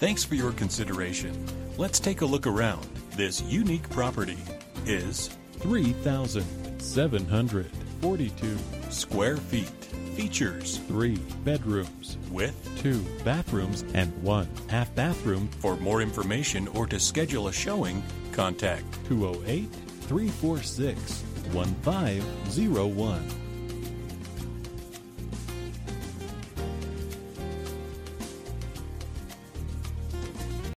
Thanks for your consideration. Let's take a look around. This unique property is 3,742. square feet. Features Three bedrooms with two bathrooms and one half bathroom For more information or to schedule a showing, contact 208 346 1501.